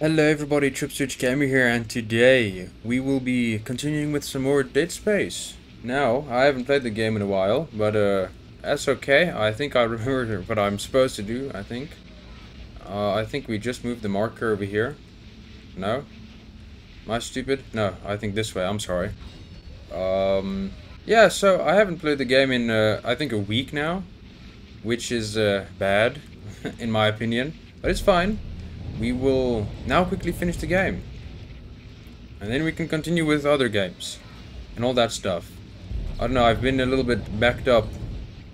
Hello everybody, Tripswitch Gamer here, and today we will be continuing with some more Dead Space. Now, I haven't played the game in a while, but uh, that's okay. I think I remember what I'm supposed to do, I think. Uh, I think we just moved the marker over here. No? Am I stupid? No, I think this way, I'm sorry. Um, yeah, so I haven't played the game in, uh, I think a week now. Which is uh, bad, in my opinion. But it's fine we will now quickly finish the game. And then we can continue with other games. And all that stuff. I don't know, I've been a little bit backed up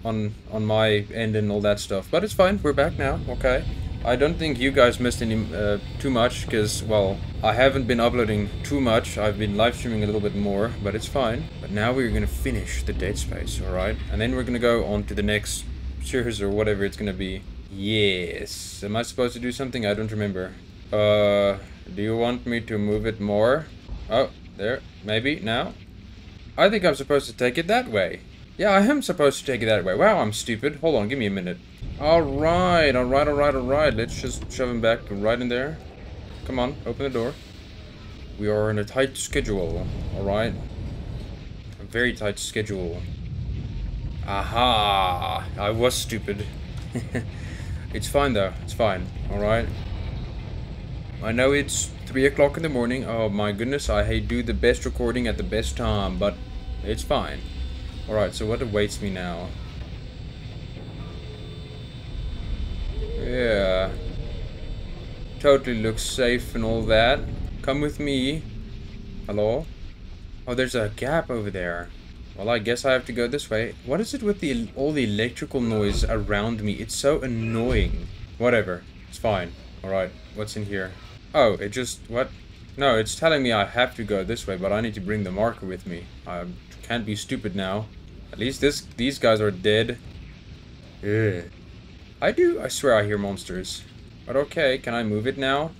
on on my end and all that stuff. But it's fine, we're back now, okay. I don't think you guys missed any uh, too much, because, well, I haven't been uploading too much. I've been live streaming a little bit more, but it's fine. But now we're gonna finish the Dead Space, alright? And then we're gonna go on to the next series or whatever it's gonna be. Yes. Am I supposed to do something? I don't remember. Uh, do you want me to move it more? Oh, there. Maybe. Now? I think I'm supposed to take it that way. Yeah, I am supposed to take it that way. Wow, I'm stupid. Hold on, give me a minute. Alright, alright, alright, alright. Let's just shove him back right in there. Come on, open the door. We are in a tight schedule, alright? A very tight schedule. Aha! I was stupid. It's fine though, it's fine, alright? I know it's 3 o'clock in the morning, oh my goodness, I hate do the best recording at the best time, but it's fine. Alright, so what awaits me now? Yeah. Totally looks safe and all that. Come with me. Hello? Oh, there's a gap over there. Well, I guess I have to go this way. What is it with the all the electrical noise around me? It's so annoying. Whatever. It's fine. Alright. What's in here? Oh, it just... What? No, it's telling me I have to go this way, but I need to bring the marker with me. I can't be stupid now. At least this these guys are dead. Ugh. I do... I swear I hear monsters. But okay, can I move it now?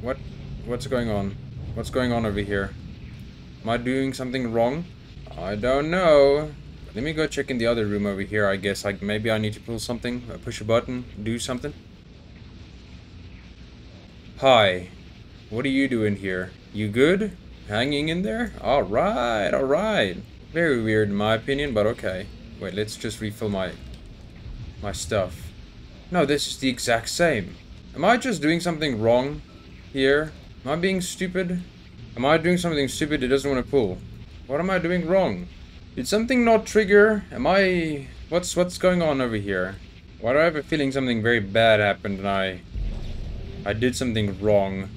What? What's going on? What's going on over here? Am I doing something wrong? I don't know. Let me go check in the other room over here, I guess. Like maybe I need to pull something, uh, push a button, do something. Hi. What are you doing here? You good? Hanging in there? Alright, alright. Very weird in my opinion, but okay. Wait, let's just refill my my stuff. No, this is the exact same. Am I just doing something wrong here? Am I being stupid? Am I doing something stupid it doesn't want to pull? What am I doing wrong? Did something not trigger? Am I... What's what's going on over here? Why do I have a feeling something very bad happened and I... I did something wrong.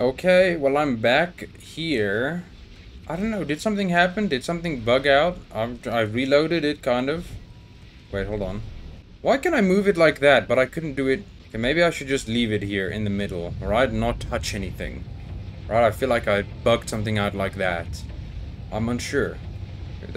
Okay, well I'm back here. I don't know, did something happen? Did something bug out? I've, I reloaded it, kind of. Wait, hold on. Why can I move it like that, but I couldn't do it... Okay, maybe I should just leave it here in the middle, alright? Not touch anything. Right, I feel like I bugged something out like that. I'm unsure.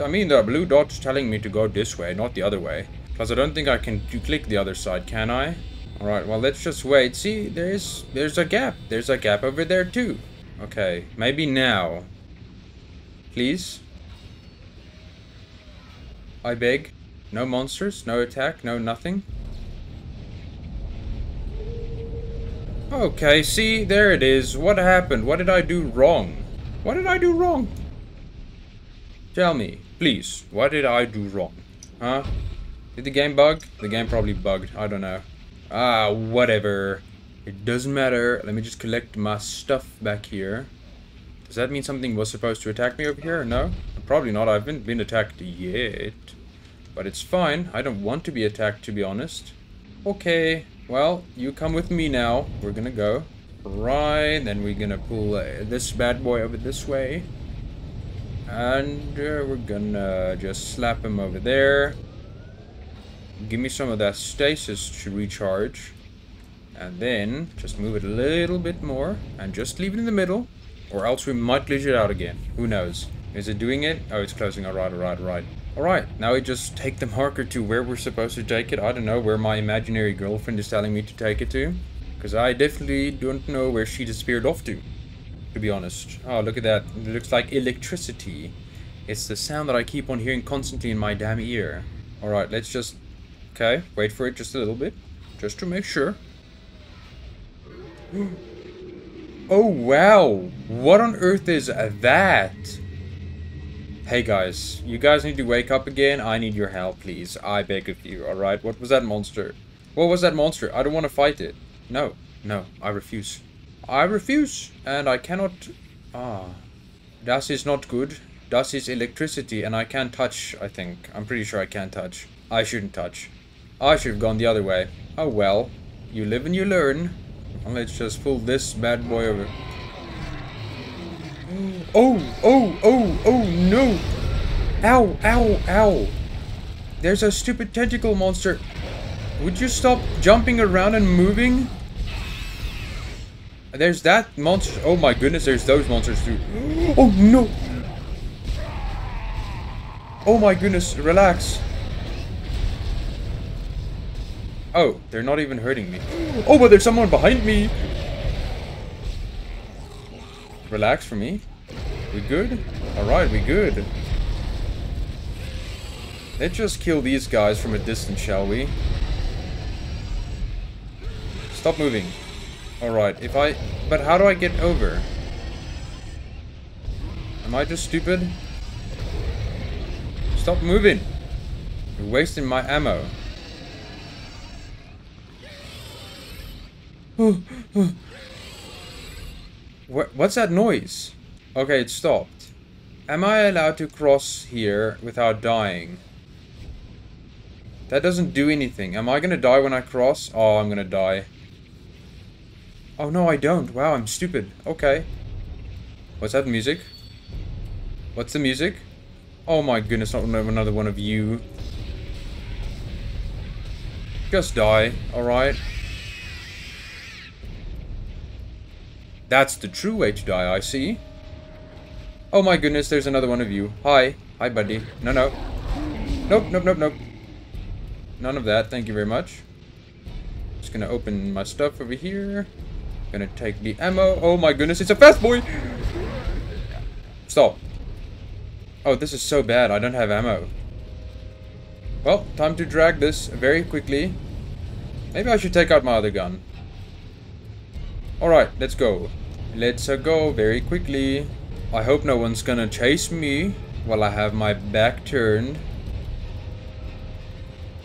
I mean, the blue dot's telling me to go this way, not the other way. Because I don't think I can click the other side, can I? Alright, well, let's just wait. See, there's there's a gap. There's a gap over there, too. Okay, maybe now. Please? I beg. No monsters, no attack, no nothing. Okay, see, there it is. What happened? What did I do wrong? What did I do wrong? Tell me, please, what did I do wrong? Huh? Did the game bug? The game probably bugged. I don't know. Ah, whatever. It doesn't matter. Let me just collect my stuff back here. Does that mean something was supposed to attack me over here? No? Probably not. I haven't been attacked yet. But it's fine. I don't want to be attacked, to be honest. Okay. Well, you come with me now. We're gonna go. Right, then we're gonna pull uh, this bad boy over this way. And uh, we're gonna just slap him over there. Give me some of that stasis to recharge. And then just move it a little bit more and just leave it in the middle. Or else we might glitch it out again. Who knows? Is it doing it? Oh, it's closing. Alright, alright, alright. Alright, now we just take the marker to where we're supposed to take it. I don't know where my imaginary girlfriend is telling me to take it to. Because I definitely don't know where she disappeared off to. To be honest. Oh, look at that. It looks like electricity. It's the sound that I keep on hearing constantly in my damn ear. Alright, let's just... Okay, wait for it just a little bit. Just to make sure. Oh wow! What on earth is that? Hey guys, you guys need to wake up again. I need your help, please. I beg of you, alright? What was that monster? What was that monster? I don't want to fight it. No, no, I refuse. I refuse, and I cannot... Ah, das is not good. Das is electricity, and I can't touch, I think. I'm pretty sure I can't touch. I shouldn't touch. I should have gone the other way. Oh well, you live and you learn. Let's just pull this bad boy over. Oh, oh, oh, oh, no! Ow, ow, ow! There's a stupid tentacle monster. Would you stop jumping around and moving? There's that monster. Oh my goodness, there's those monsters too. Oh no! Oh my goodness, relax. Oh, they're not even hurting me. Oh, but there's someone behind me! Relax for me. We good? Alright, we good. Let's just kill these guys from a distance, shall we? Stop moving. Alright, if I... But how do I get over? Am I just stupid? Stop moving! You're wasting my ammo. what, what's that noise? Okay, it stopped. Am I allowed to cross here without dying? That doesn't do anything. Am I gonna die when I cross? Oh, I'm gonna die. Oh, no, I don't. Wow, I'm stupid. Okay. What's that music? What's the music? Oh my goodness, not another one of you. Just die, alright? That's the true way to die, I see. Oh my goodness, there's another one of you. Hi. Hi, buddy. No, no. Nope, nope, nope, nope. None of that, thank you very much. Just gonna open my stuff over here. Gonna take the ammo. Oh my goodness, it's a fast boy! Stop. Oh, this is so bad, I don't have ammo. Well, time to drag this very quickly. Maybe I should take out my other gun. Alright, let's go. Let's uh, go very quickly. I hope no one's gonna chase me while I have my back turned.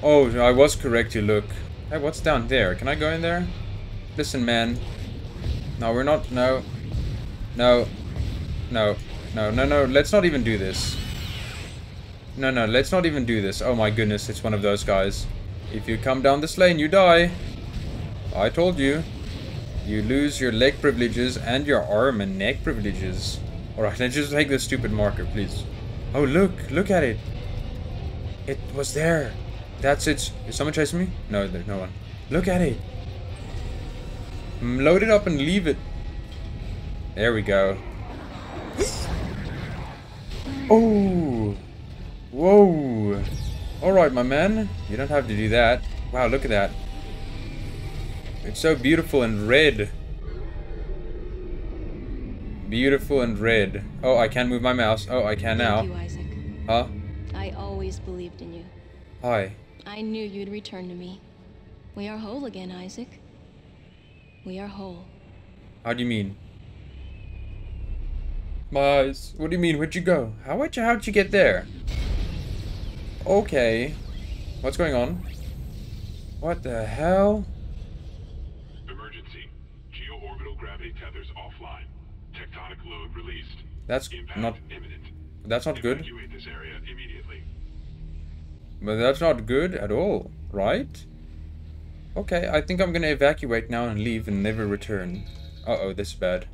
Oh, I was correct to look. Hey, what's down there? Can I go in there? Listen, man. No, we're not. No. No. No. No, no, no. Let's not even do this. No, no. Let's not even do this. Oh my goodness, it's one of those guys. If you come down this lane, you die. I told you. You lose your leg privileges and your arm and neck privileges. Alright, let's just take this stupid marker, please. Oh, look. Look at it. It was there. That's it. Is someone chasing me? No, there's no one. Look at it. Mm, load it up and leave it. There we go. Oh. Whoa. Alright, my man. You don't have to do that. Wow, look at that. It's so beautiful and red. Beautiful and red. Oh, I can't move my mouse. Oh, I can now. You, Isaac. Huh? I always believed in you. Hi. I knew you'd return to me. We are whole again, Isaac. We are whole. How do you mean? My eyes. What do you mean? Where'd you go? How'd you, how'd you get there? Okay. What's going on? What the hell? Released. That's Impact not imminent. that's not good. This area immediately. But that's not good at all, right? Okay, I think I'm gonna evacuate now and leave and never return. Uh-oh, this is bad.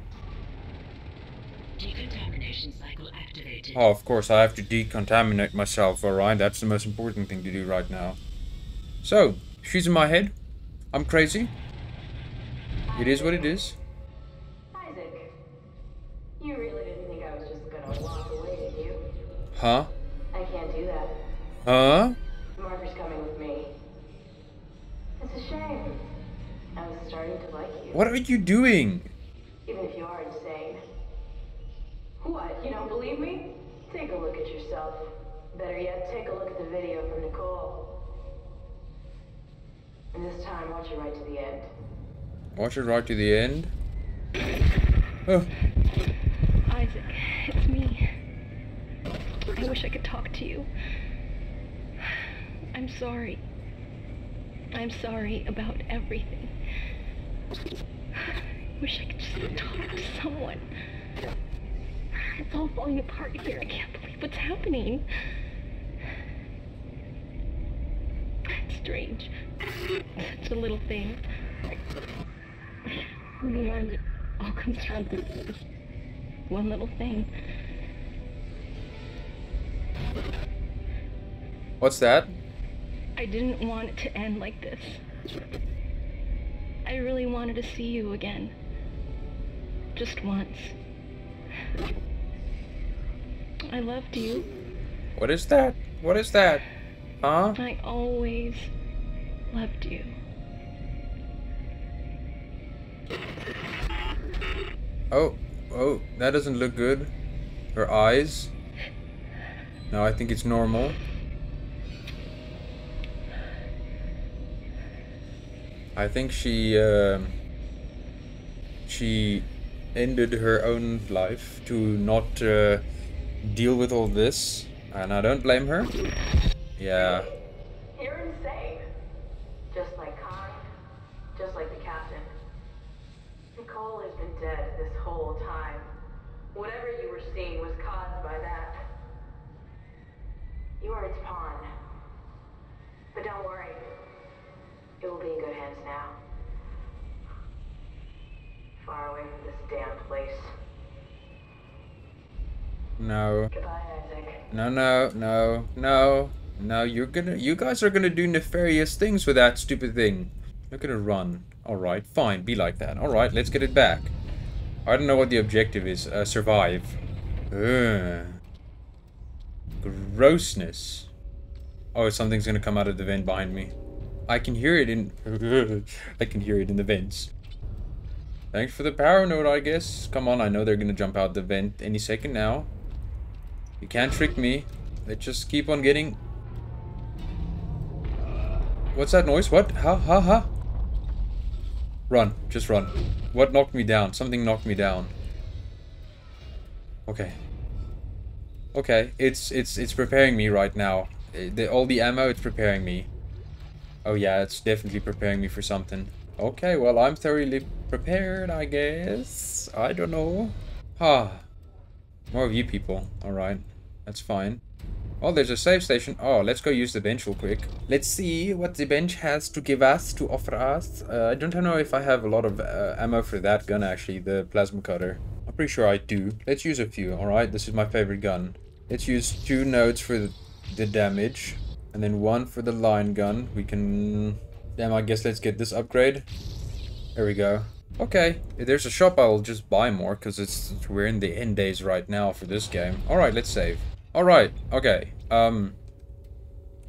Decontamination cycle activated. Oh, of course, I have to decontaminate myself, alright? That's the most important thing to do right now. So, she's in my head. I'm crazy. It is what it is. You really didn't think I was just gonna walk away, did you? Huh? I can't do that. Huh? Marker's coming with me. It's a shame. I was starting to like you, What are you doing? even if you are insane. What, you don't believe me? Take a look at yourself. Better yet, take a look at the video from Nicole. And this time, watch it right to the end. Watch it right to the end. Oh, Isaac, it's me. I wish I could talk to you. I'm sorry. I'm sorry about everything. I wish I could just talk to someone. It's all falling apart here. I can't believe what's happening. It's strange. Such a little thing. And then it all comes down to this one little thing. what's that? I didn't want it to end like this. I really wanted to see you again. Just once. I loved you. What is that? What is that? Huh? I always loved you. Oh, oh, that doesn't look good. Her eyes. No, I think it's normal. I think she, um she ended her own life to not uh, deal with all this, and I don't blame her. Yeah, You're insane. Just like Kyne, just like the captain. Nicole has been dead this whole time. Whatever you were seeing was caused by that. You are its pawn. But don't worry. It will be in good hands now. Far away from this damn place. no. Goodbye, Isaac. No, no, no, no, no. You're gonna, you guys are gonna do nefarious things with that stupid thing. You're gonna run. All right, fine. Be like that. All right, let's get it back. I don't know what the objective is. Uh, survive. Ugh. Grossness. Oh, something's gonna come out of the vent behind me. I can hear it in. I can hear it in the vents. Thanks for the power node, I guess. Come on, I know they're gonna jump out the vent any second now. You can't trick me. Let's just keep on getting... What's that noise? What? Ha ha ha. Run. Just run. What knocked me down? Something knocked me down. Okay. Okay, it's it's it's preparing me right now. Uh, The, all the ammo, it's preparing me. Oh yeah, it's definitely preparing me for something. Okay, well I'm thoroughly prepared, I guess. I don't know. Ah. More of you people. Alright. That's fine. Oh, there's a save station. Oh, let's go use the bench real quick. Let's see what the bench has to give us, to offer us. Uh, I don't know if I have a lot of uh, ammo for that gun, actually, the plasma cutter. I'm pretty sure I do. Let's use a few, alright? This is my favorite gun. Let's use two nodes for the, the damage. And then one for the line gun. We can... Damn, I guess let's get this upgrade. There we go. Okay, if there's a shop, I'll just buy more, because it's we're in the end days right now for this game. Alright, let's save. Alright, okay. Um,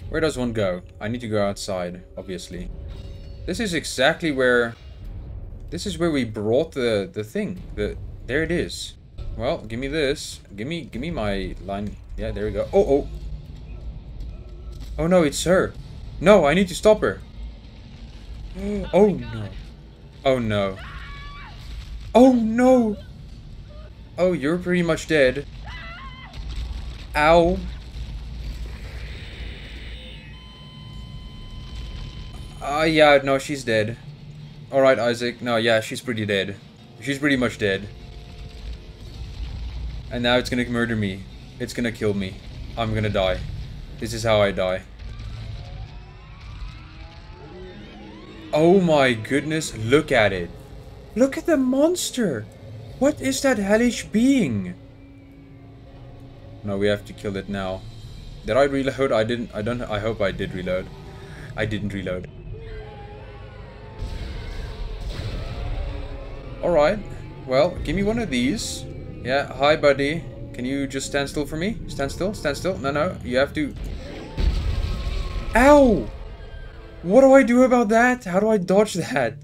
Where does one go? I need to go outside, obviously. This is exactly where... This is where we brought the, the thing. The, there it is. Well, give me this. Give me, give me my line. Yeah, there we go. Oh, oh. Oh no, it's her. No, I need to stop her. Oh no. Oh no. Oh no! Oh, you're pretty much dead. Ow. Ah, uh, yeah, no, she's dead. Alright, Isaac. No, yeah, she's pretty dead. She's pretty much dead. And now it's gonna murder me. It's gonna kill me. I'm gonna die. This is how I die. Oh my goodness, look at it. Look at the monster! What is that hellish being? No, we have to kill it now. Did I reload? I didn't. I don't. I hope I did reload. I didn't reload. Alright. Well, give me one of these. Yeah, hi buddy. Can you just stand still for me? Stand still, stand still. No, no, you have to... Ow! What do I do about that? How do I dodge that?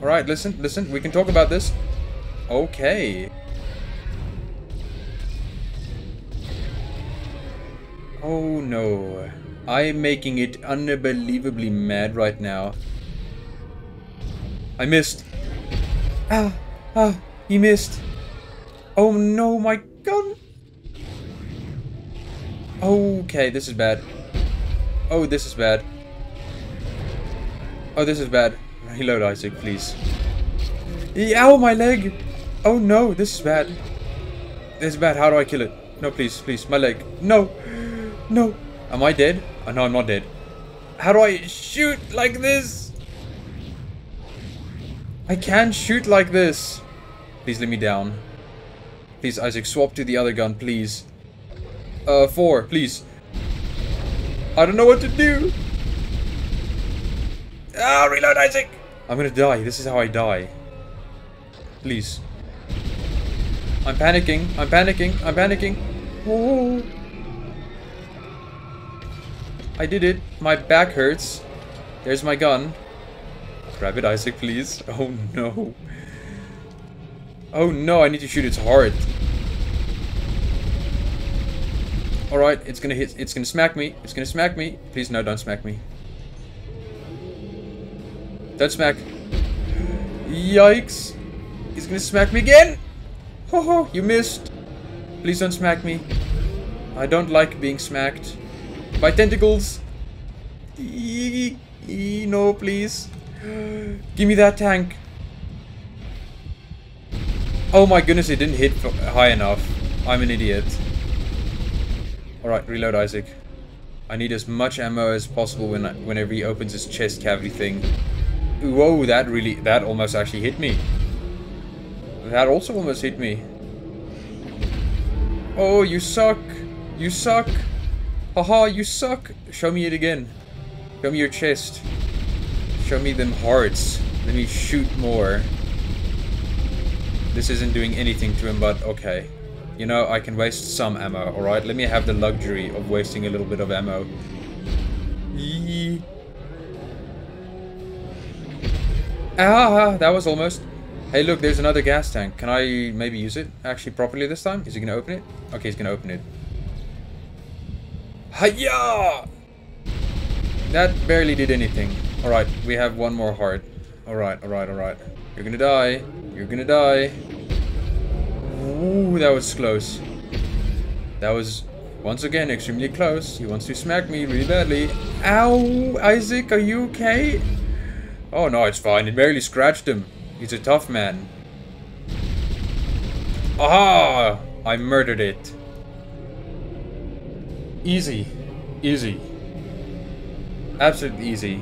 Alright, listen, listen. We can talk about this. Okay. Oh no. I'm making it unbelievably mad right now. I missed. Ah, ah, he missed. Oh no, my gun. Okay, this is bad. Oh, this is bad. Oh, this is bad. Reload, Isaac, please. Ow, my leg! Oh no, this is bad. This is bad. How do I kill it? No, please, please, my leg. No, no. Am I dead? Oh, no, I'm not dead. How do I shoot like this? I can't shoot like this. Please let me down. Please, Isaac, swap to the other gun, please. Uh, four, please. I don't know what to do. Ah, reload, Isaac. I'm gonna die. This is how I die. Please. I'm panicking. I'm panicking. I'm panicking. Oh. I did it. My back hurts. There's my gun. Grab it, Isaac, please. Oh, no. Oh, no. I need to shoot its heart. Alright, it's gonna hit. It's gonna smack me. It's gonna smack me. Please, no, don't smack me. Don't smack. Yikes. He's gonna smack me again. Ho ho, you missed. Please don't smack me. I don't like being smacked. By tentacles. No, please. Give me that tank. Oh my goodness, it didn't hit high enough. I'm an idiot. Alright, reload Isaac. I need as much ammo as possible when I, whenever he opens his chest cavity thing. Whoa, that really, that almost actually hit me. That also almost hit me. Oh, you suck. You suck. Haha, you suck. Show me it again. Show me your chest. Show me them hearts. Let me shoot more. This isn't doing anything to him, but okay. You know, I can waste some ammo, alright? Let me have the luxury of wasting a little bit of ammo. Yee. Ah, that was almost. Hey, look, there's another gas tank. Can I maybe use it actually properly this time? Is he gonna open it? Okay, he's gonna open it. Hiya! That barely did anything. Alright, we have one more heart. Alright, alright, alright. You're gonna die. You're gonna die. Ooh, that was close. That was, once again, extremely close. He wants to smack me really badly. Ow! Isaac, are you okay? Oh no, it's fine. It barely scratched him. He's a tough man. Aha! I murdered it. Easy. Easy. Absolutely easy.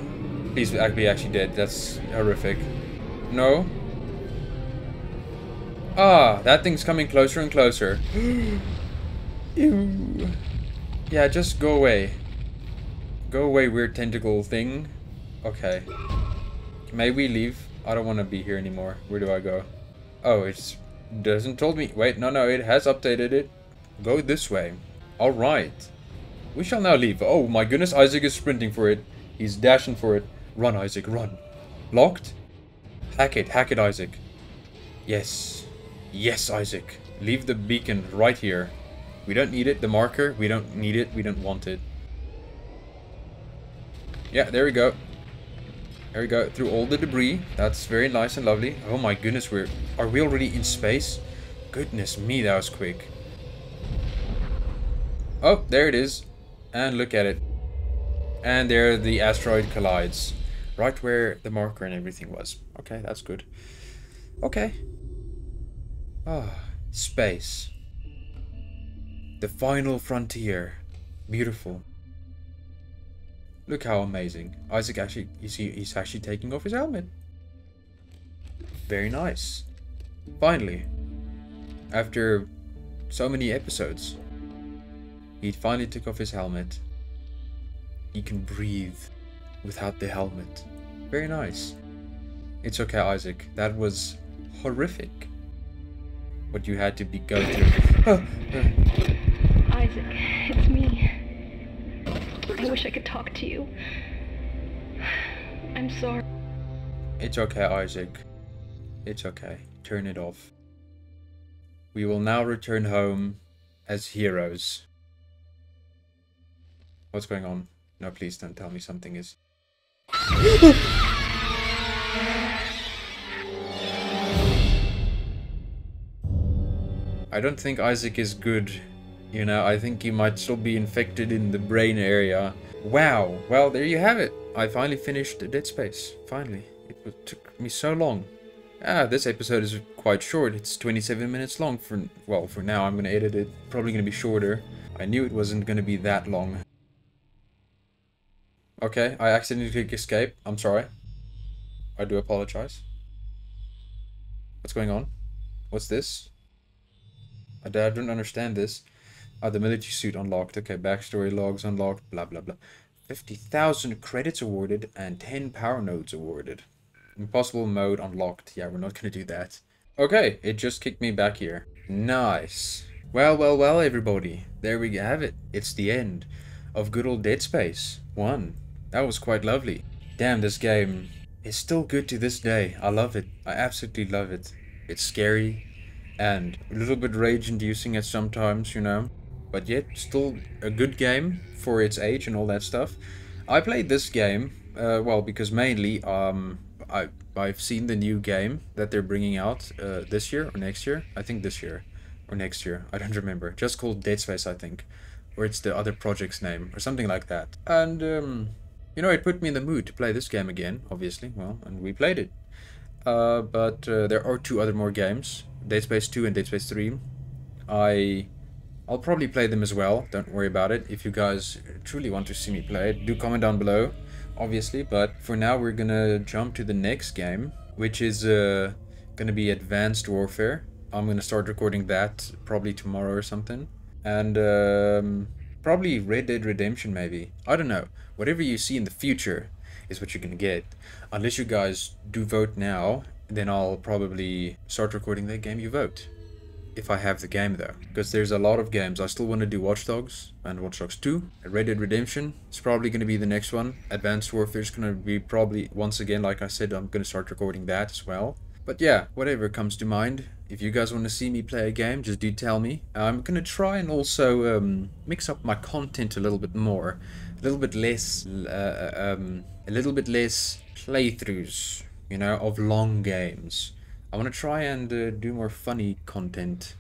Please be actually dead. That's horrific. No? Ah, that thing's coming closer and closer. Ew. Yeah, just go away. Go away, weird tentacle thing. Okay. May we leave? I don't want to be here anymore. Where do I go? Oh, it doesn't told me. Wait, no, no, it has updated it. Go this way. Alright. We shall now leave. Oh my goodness, Isaac is sprinting for it. He's dashing for it. Run, Isaac, run. Locked? Hack it, hack it, Isaac. Yes. Yes, Isaac. Leave the beacon right here. We don't need it, the marker. We don't need it, we don't want it. Yeah, there we go. There we go, through all the debris. That's very nice and lovely. Oh my goodness, we're... Are we already in space? Goodness me, that was quick. Oh, there it is. And look at it. And there the asteroid collides. Right where the marker and everything was. Okay, that's good. Okay. Ah, space. The final frontier. Beautiful. Look how amazing. Isaac actually, see, he's actually taking off his helmet. Very nice. Finally, after so many episodes, he finally took off his helmet. He can breathe without the helmet. Very nice. It's okay, Isaac. That was horrific. What you had to be go through. Isaac, it's me. I wish I could talk to you. I'm sorry. It's okay, Isaac. It's okay. Turn it off. We will now return home as heroes. What's going on? No, please don't tell me something is... I don't think Isaac is good. You know, I think he might still be infected in the brain area. Wow. Well, there you have it. I finally finished Dead Space. Finally. It took me so long. Ah, this episode is quite short. It's 27 minutes long for, well, for now. I'm gonna edit it. Probably gonna be shorter. I knew it wasn't gonna be that long. Okay, I accidentally clicked escape. I'm sorry. I do apologize. What's going on? What's this? I don't understand this. Ah, the military suit unlocked. Okay, backstory logs unlocked. Blah, blah, blah. 50,000 credits awarded and 10 power nodes awarded. Impossible mode unlocked. Yeah, we're not gonna do that. Okay, it just kicked me back here. Nice. Well, well, well, everybody. There we have it. It's the end of good old Dead Space 1. That was quite lovely. Damn, this game is still good to this day. I love it. I absolutely love it. It's scary and a little bit rage-inducing at sometimes, you know. But yet, still a good game for its age and all that stuff. I played this game, uh, well, because mainly um, I I've seen the new game that they're bringing out uh, this year or next year. I think this year or next year. I don't remember. Just called Dead Space, I think, or it's the other project's name or something like that. And um, you know, it put me in the mood to play this game again. Obviously, well, and we played it. Uh, but uh, there are two other more games, Dead Space 2 and Dead Space 3. I I'll probably play them as well. Don't worry about it. If you guys truly want to see me play it, do comment down below obviously, but for now we're gonna jump to the next game, which is uh, gonna be Advanced Warfare. I'm gonna start recording that probably tomorrow or something. And um, probably Red Dead Redemption maybe. I don't know. Whatever you see in the future is what you're gonna get. Unless you guys do vote now, then I'll probably start recording that game you vote if I have the game though. Because there's a lot of games. I still want to do Watch Dogs and Watch Dogs 2. Red Dead Redemption is probably going to be the next one. Advanced Warfare is going to be probably, once again, like I said, I'm going to start recording that as well. But yeah, whatever comes to mind. If you guys want to see me play a game, just do tell me. I'm going to try and also um, mix up my content a little bit more. A little bit less, uh, um, a little bit less playthroughs, you know, of long games. I want to try and uh, do more funny content,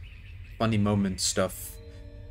funny moment stuff,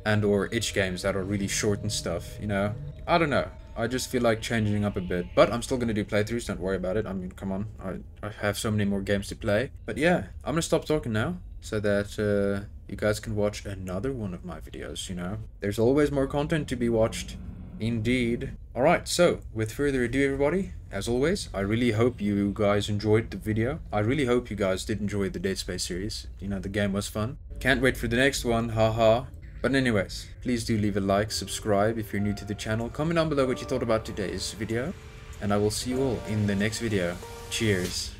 and or itch games that are really short and stuff, you know? I don't know. I just feel like changing up a bit. But I'm still going to do playthroughs, don't worry about it. I mean, come on. I, I have so many more games to play. But yeah, I'm going to stop talking now so that uh, you guys can watch another one of my videos, you know? There's always more content to be watched. Indeed. Alright, so, with further ado everybody, as always, I really hope you guys enjoyed the video. I really hope you guys did enjoy the Dead Space series. You know, the game was fun. Can't wait for the next one, haha. But anyways, please do leave a like, subscribe if you're new to the channel, comment down below what you thought about today's video, and I will see you all in the next video. Cheers.